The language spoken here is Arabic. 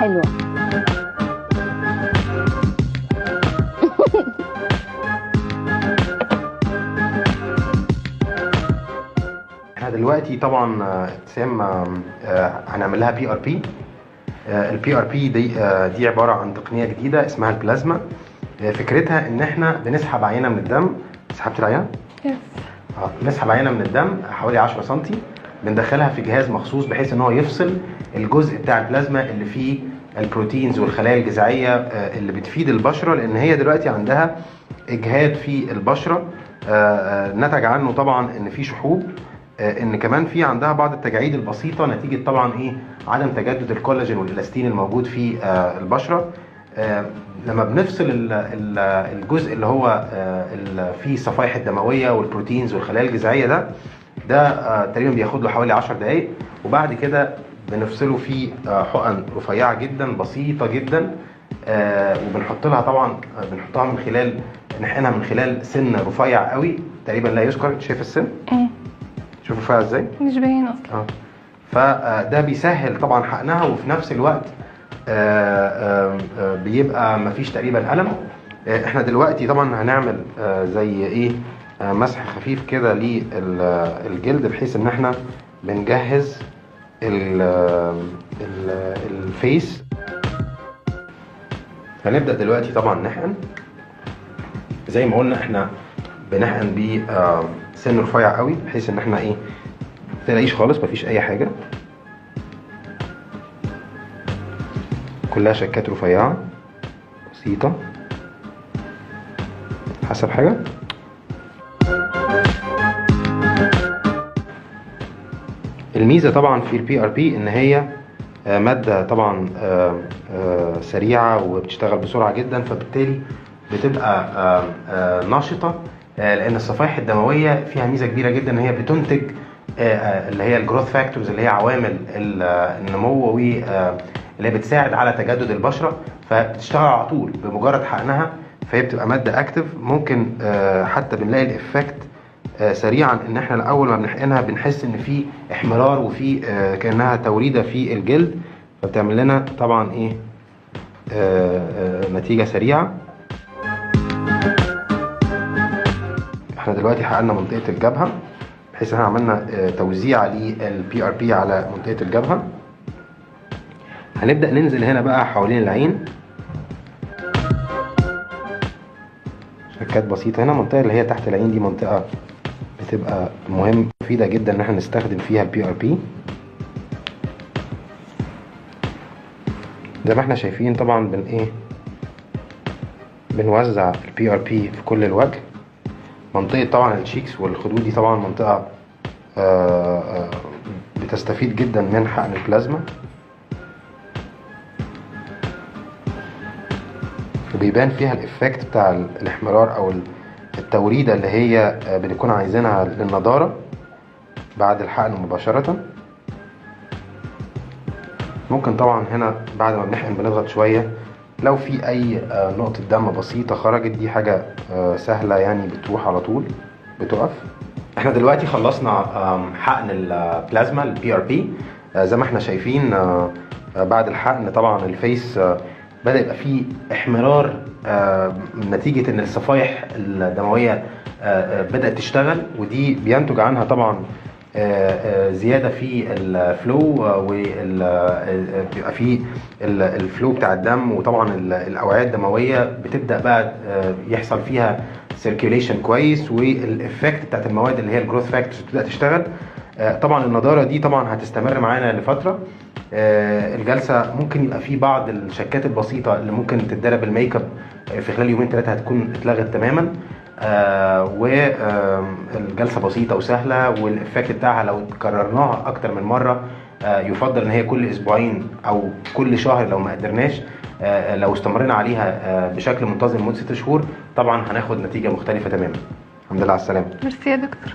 حلوة. إحنا دلوقتي طبعا آه، ابتسام آه، آه، هنعمل لها PRP ال PRP دي آه، دي عبارة عن تقنية جديدة اسمها البلازما. آه، فكرتها إن إحنا بنسحب عينة من الدم. سحبت العينة؟ بنسحب عينة من الدم حوالي 10 سم بندخلها في جهاز مخصوص بحيث إن هو يفصل الجزء بتاع البلازما اللي فيه ال proteins والخلايا الجذعية آه، اللي بتفيد البشرة لأن هي دلوقتي عندها إجهاد في البشرة آه، آه، نتج عنه طبعا إن في شحوب إن كمان في عندها بعض التجاعيد البسيطة نتيجة طبعا إيه؟ عدم تجدد الكولاجين والإلاستين الموجود في البشرة. لما بنفصل ال- ال- الجزء اللي هو فيه الصفائح الدموية والبروتينز والخلايا الجذعية ده ده تقريبا بياخد له حوالي 10 دقائق وبعد كده بنفصله في آه، حقن رفيعة جدا بسيطة جدا آه، وبنحط لها طبعا آه، بنحطها من خلال نحقنها من خلال سن رفيع قوي تقريبا لا يذكر شايف السن؟ إيه. شوف رفيع إزاي؟ مش باين أصلا. آه. فده بيسهل طبعا حقنها وفي نفس الوقت آه، آه، بيبقى مفيش تقريبا ألم. إحنا دلوقتي طبعا هنعمل زي إيه مسح خفيف كده للجلد بحيث إن إحنا بنجهز ال- ال- الفيس. هنبدأ دلوقتي طبعا نحقن. زي ما قلنا إحنا بنحقن بسن رفيع قوي بحيث إن إحنا إيه تلاقيش خالص مفيش أي حاجة. كلها شكات رفيعة بسيطة. حسب حاجة. الميزة طبعا في ال PRP إن هي آه، مادة طبعا آه، آه، سريعة وبتشتغل بسرعة جدا فبالتالي بتبقى نشطة لأن الصفائح الدموية فيها ميزة كبيرة جدا إن هي بتنتج اللي هي ال growth factors اللي هي عوامل ال- النمو و اللي هي بتساعد على تجدد البشرة فبتشتغل على طول بمجرد حقنها فهي بتبقى مادة active ممكن حتى بنلاقي ال effect آه، سريعا إن إحنا اول ما بنحقنها بنحس إن في إحمرار وفي آه، كأنها توريدة في الجلد فبتعمل لنا طبعا إيه؟ آه، آه، نتيجة سريعة. إحنا دلوقتي حقنا منطقة الجبهة بحيث إحنا عملنا آه، توزيع لل PRP على منطقة الجبهة. هنبدأ ننزل هنا بقى حوالين العين. شكات بسيطة هنا المنطقة اللي هي تحت العين دي منطقة بتبقى مهم مفيدة جدا إن إحنا نستخدم فيها ال PRP زي ما إحنا شايفين طبعا بن إيه بنوزع البي ار بي في كل الوجه. منطقة طبعا ال cheeks والخدود دي طبعا منطقة آه، آه، بتستفيد جدا من حقن البلازما. وبيبان فيها ال effect بتاع ال- الإحمرار أو ال- التوريده اللي هي آه، بنكون عايزينها للنضارة بعد الحقن مباشرة. ممكن طبعا هنا بعد ما بنحقن بنضغط شوية. لو في أي آه، نقطة دم بسيطة خرجت دي حاجة آه، سهلة يعني بتروح على طول بتقف. إحنا دلوقتي خلصنا حقن البلازما ال PRP زي ما إحنا شايفين بعد الحقن طبعا ال face بدأ يبقى فيه احمرار نتيجة إن الصفائح الدموية آه، آه، بدأت تشتغل ودي بينتج عنها طبعا آه، آه، زيادة في ال flow وبيبقى في ال- ال flow بتاع الدم وطبعا ال- الأوعية الدموية بتبدأ بقى آه، يحصل فيها circulation كويس وال effect بتاعت المواد اللي هي ال growth factors بتبدأ تشتغل. آه، طبعا النضارة دي طبعا هتستمر معانا لفترة. آه، الجلسة ممكن يبقى في بعض الشكات البسيطة اللي ممكن تتدارى بال make up آه، في خلال يومين ثلاثة هتكون اتلغت تماما. والجلسه بسيطة وسهلة وال effect بتاعها لو كررناها أكتر من مرة آه، يفضل إن هي كل أسبوعين أو كل شهر لو ما قدرناش. آه، لو استمرينا عليها آه، بشكل منتظم لمدة ست شهور طبعا هناخد نتيجة مختلفة تماما. الحمد لله على السلامة. ميرسي يا دكتور.